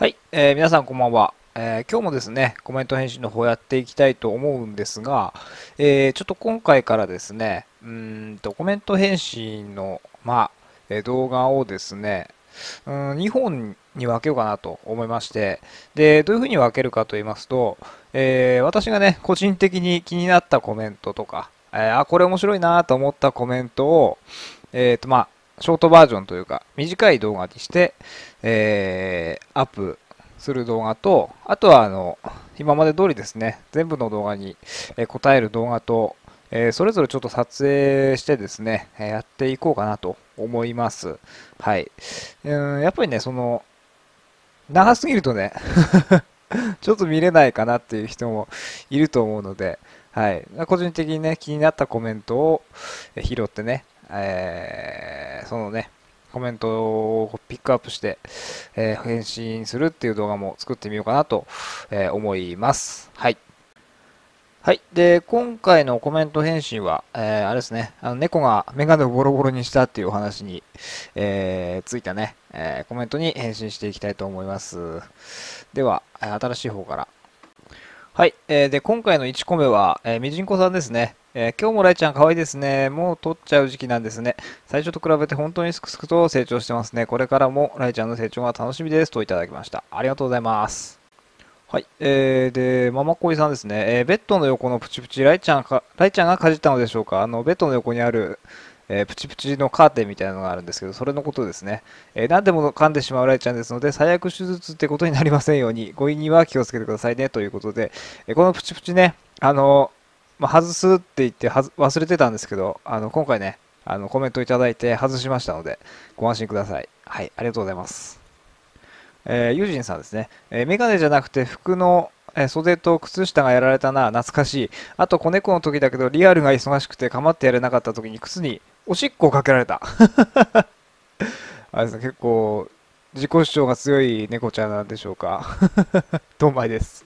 はい、えー皆さんこんばんは、えー今日もですね、コメント返信の方やっていきたいと思うんですが、えーちょっと今回からですね、うんとコメント返信の、まあ、え動画をですね、うん2本に分けようかなと思いまして、で、どういうふうに分けるかと言いますと、え私がね、個人的に気になったコメントとか、えあ、これ面白いなと思ったコメントを、えっ、と、まあ、ショートバージョンというか、短い動画にして、えーアップする動画と、あとは、あの、今まで通りですね、全部の動画に、え答える動画と、えーそれぞれちょっと撮影してですね、えやっていこうかなと思います。はい。うん、やっぱりね、その、長すぎるとね、ちょっと見れないかなっていう人もいると思うので、はい。個人的にね、気になったコメントを拾ってね、えーそのね、コメントをピックアップして、えー返信するっていう動画も作ってみようかなと、え思います。はい。はい。で、今回のコメント返信は、えーあれですね、あの猫がメガネをボロボロにしたっていうお話に、えーついたね、えーコメントに返信していきたいと思います。では、新しい方から。はい。えーで、今回の1個目は、えーみじんこさんですね。えー今日もライちゃん可愛いですね。もう取っちゃう時期なんですね。最初と比べて本当にすくすくと成長してますね。これからもライちゃんの成長が楽しみですといただきました。ありがとうございます。はい。えー、で、ママコイさんですね。えーベッドの横のプチプチ、ライちゃんか、ライちゃんがかじったのでしょうかあの、ベッドの横にある、えープチプチのカーテンみたいなのがあるんですけど、それのことですね。えー何でも噛んでしまうライちゃんですので、最悪手術ってことになりませんように、ご意には気をつけてくださいね、ということで、えーこのプチプチね、あの、まあ、外すって言って忘れてたんですけど、あの、今回ね、あの、コメントいただいて外しましたので、ご安心ください。はい、ありがとうございます。えー、ユージンさんですね。えーメガネじゃなくて服の、え袖と靴下がやられたな、懐かしい。あと、子猫の時だけど、リアルが忙しくて構ってやれなかった時に靴におしっこをかけられた。あれですね、結構、自己主張が強い猫ちゃんなんでしょうか。どんまいです。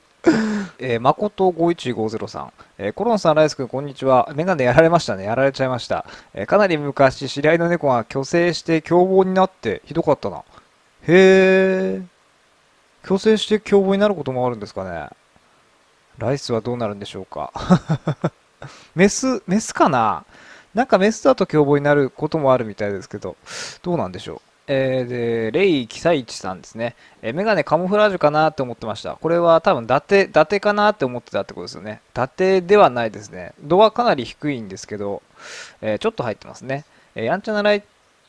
えー、誠51503さん、えーコロンさん、ライス君、こんにちは。メガネやられましたね。やられちゃいました。えーかなり昔、知り合いの猫が虚勢して凶暴になってひどかったな。へえ。虚勢して凶暴になることもあるんですかね。ライスはどうなるんでしょうか。メス、メスかななんかメスだと凶暴になることもあるみたいですけど、どうなんでしょう？えー、で、レイ・キサイチさんですね。えーメガネカモフラージュかなって思ってました。これは多分、伊達、伊達かなって思ってたってことですよね。伊達ではないですね。度はかなり低いんですけど、えーちょっと入ってますね。えーやんちゃなライ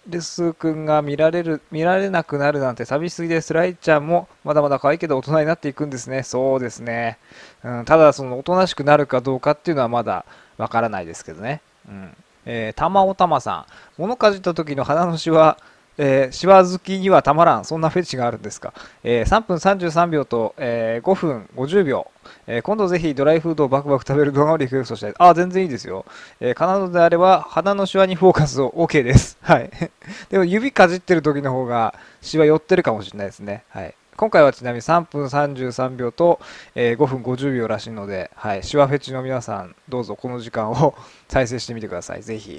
レス君が見られる、見られなくなるなんて寂しすぎです。ライちゃんもまだまだ可愛いけど大人になっていくんですね。そうですね。うん、ただ、そのおとなしくなるかどうかっていうのはまだわからないですけどね。うん。えー、玉おたまさん。物かじった時の鼻のシワ、えー、シワ好きにはたまらん。そんなフェチがあるんですか？えー3分33秒と、えー5分50秒。えー今度ぜひドライフードをバクバク食べる動画をリクエストしたい。あ、全然いいですよ。えー、カナダであれば、鼻のシワにフォーカスを OK です。はい。でも指かじってる時の方がシワ寄ってるかもしれないですね。はい。今回はちなみに3分33秒と、えー5分50秒らしいので、はい。シワフェチの皆さん、どうぞこの時間を 再生してみてください。ぜひ。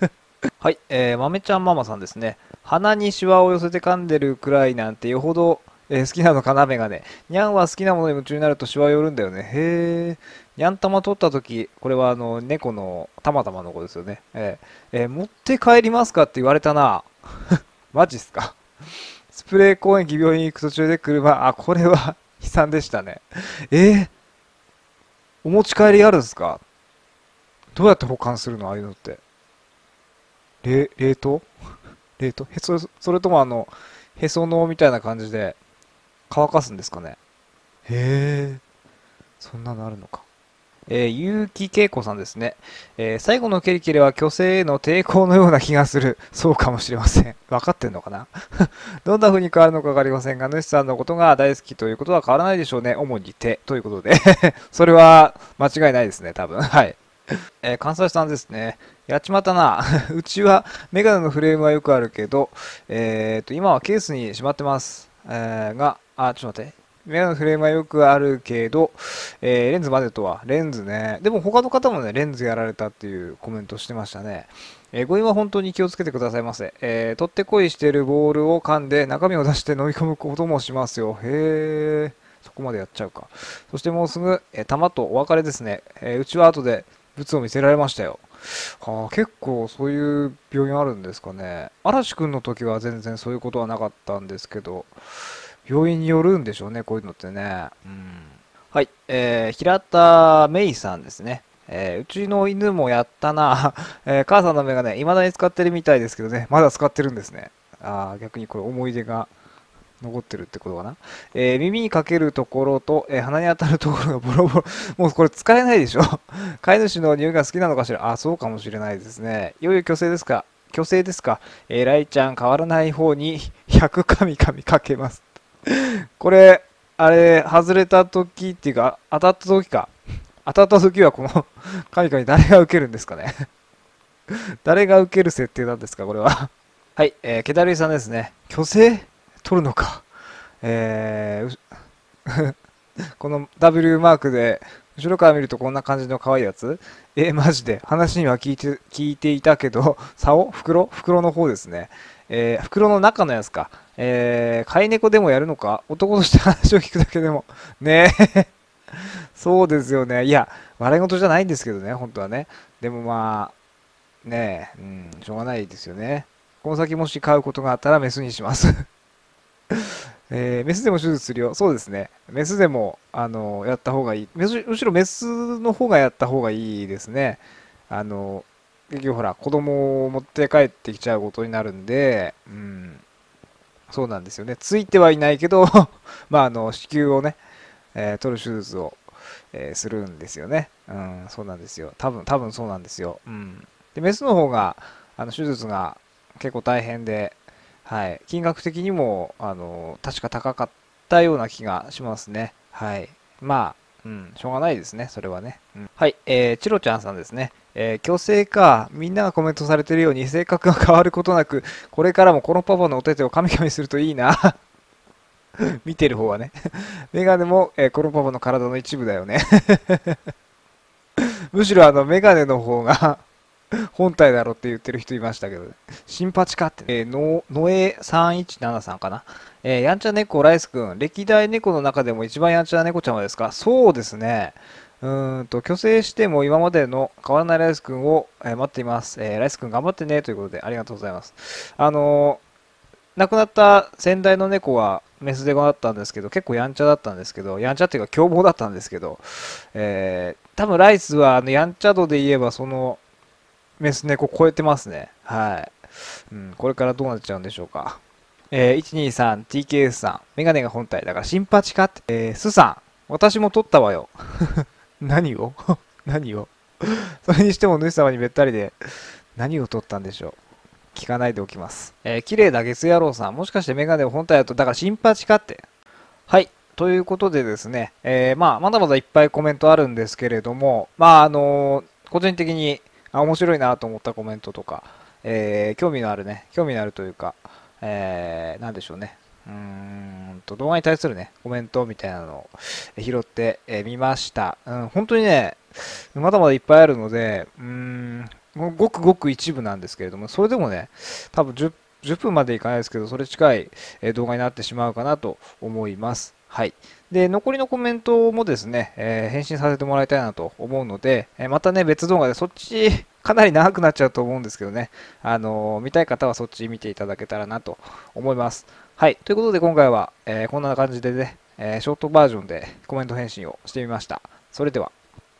はい。えー、豆ちゃんママさんですね。鼻にシワを寄せて噛んでるくらいなんてよほど、えー好きなのかな、メガネ。にゃんは好きなものに夢中になるとシワ寄るんだよね。へえ。にゃん玉取った時これはあの、猫のたまたまの子ですよね。えーえー持って帰りますかって言われたな。マジっすか。スプレー公園疫病院行く途中で車、あ、これは 悲惨でしたね。えーお持ち帰りあるんですか？どうやって保管するの？ああいうのって。冷、冷凍？冷凍？へそ、それともあの、へその緒みたいな感じで乾かすんですかね？へえ、そんなのあるのか。えー、結城恵子さんですね。えー最後のケリケリは虚勢への抵抗のような気がする。そうかもしれません。分かってんのかな？どんな風に変わるのか分かりませんが、主さんのことが大好きということは変わらないでしょうね。主に手ということで。それは間違いないですね、多分。はい。えー関西さんですね。やっちまったな。うちはメガネのフレームはよくあるけど、えーと、今はケースにしまってます。えーが、あ、ちょっと待って。メガネのフレームはよくあるけど、えー、レンズまでとは、レンズね。でも他の方もね、レンズやられたっていうコメントしてましたね。えー、誤飲は本当に気をつけてくださいませ。えー、取ってこいしてるボールを噛んで中身を出して飲み込むこともしますよ。へー。そこまでやっちゃうか。そしてもうすぐ、えー、弾とお別れですね。えー、うちは後で物を見せられましたよ。はあ、結構そういう病院あるんですかね。嵐くんの時は全然そういうことはなかったんですけど、病院によるんでしょうね、こういうのってね。うん、はい、えー、平田芽衣さんですね。えー、うちの犬もやったな。えー、母さんのメガネ、未だに使ってるみたいですけどね、まだ使ってるんですね。あ逆にこれ思い出が残ってるってことかな。えー、耳にかけるところと、えー、鼻に当たるところがボロボロ。もうこれ使えないでしょ 飼い主の匂いが好きなのかしらあ、そうかもしれないですね。いよいよ虚勢ですか虚勢ですかえー、ライちゃん変わらない方に100カミカミかけます。これ、あれ、外れた時っていうか、当たった時か。当たった時はこのカミカミ誰が受けるんですかね 誰が受ける設定なんですかこれははい、えー、ケダルイさんですね。虚勢？取るのか。えー、この W マークで、後ろから見るとこんな感じの可愛いやつ？えー、マジで。話には聞いて、聞いていたけど、竿？袋？袋の方ですね。えー、袋の中のやつか。えー、飼い猫でもやるのか？男として話を聞くだけでも。ねえ。そうですよね。いや、笑い事じゃないんですけどね、本当はね。でもまあ、ねえ、うん、しょうがないですよね。この先もし飼うことがあったらメスにします えー、メスでも手術するよ。そうですね。メスでも、あの、やった方がいい。むしろメスの方がやった方がいいですね。あの、結局ほら、子供を持って帰ってきちゃうことになるんで、うん。そうなんですよね。ついてはいないけど まあ、あの、子宮をね、えー、取る手術を、えー、するんですよね。うん、そうなんですよ。多分、多分そうなんですよ。うん。で、メスの方が、あの、手術が結構大変で、はい、金額的にも、あの、確か高かったような気がしますね。はい。まあ、うん、しょうがないですね、それはね。うん、はい、えー、チロちゃんさんですね。えー、虚勢か、みんながコメントされてるように性格が変わることなく、これからもこのパパのお手手をカミカミするといいな。見てる方はね。メガネも、えー、このパパの体の一部だよね。むしろあの、メガネの方が本体だろって言ってる人いましたけど、シンパチかって、えー、の、のえ3173かな。えー、やんちゃ猫ライスくん、歴代猫の中でも一番やんちゃな猫ちゃまですか？そうですね。うんと、虚勢しても今までの変わらないライスくんを、えー、待っています。えー、ライスくん頑張ってねということでありがとうございます。あのー、亡くなった先代の猫はメスデゴだったんですけど、結構やんちゃだったんですけど、やんちゃっていうか凶暴だったんですけど、えー、多分ライスはあのやんちゃ度で言えばそのメス猫超えてますね。はい。うん、これからどうなっちゃうんでしょうか。えー、123、TKS さん、メガネが本体だからシンパチかって、えー、スさん、私も撮ったわよ。何を？何を？それにしても主様にべったりで、何を撮ったんでしょう聞かないでおきます。えー、綺麗だ月野郎さん、もしかしてメガネ本体だと、だからシンパチかって。はい。ということでですね、えー、まあ、まだまだいっぱいコメントあるんですけれども、まあ、あのー、個人的に、あ、面白いなと思ったコメントとか、えー、興味のあるね、興味のあるというか、えー、なんでしょうね。うんと、動画に対するね、コメントみたいなのを拾ってみ、ました。うん、本当にね、まだまだいっぱいあるので、うーん、ごくごく一部なんですけれども、それでもね、多分 10, 10分までいかないですけど、それ近い動画になってしまうかなと思います。はい。で、残りのコメントもですね、えー、返信させてもらいたいなと思うので、えー、またね、別動画でそっち かなり長くなっちゃうと思うんですけどね、あのー、見たい方はそっち見ていただけたらなと思います。はい。ということで今回は、えこんな感じでね、えショートバージョンでコメント返信をしてみました。それでは。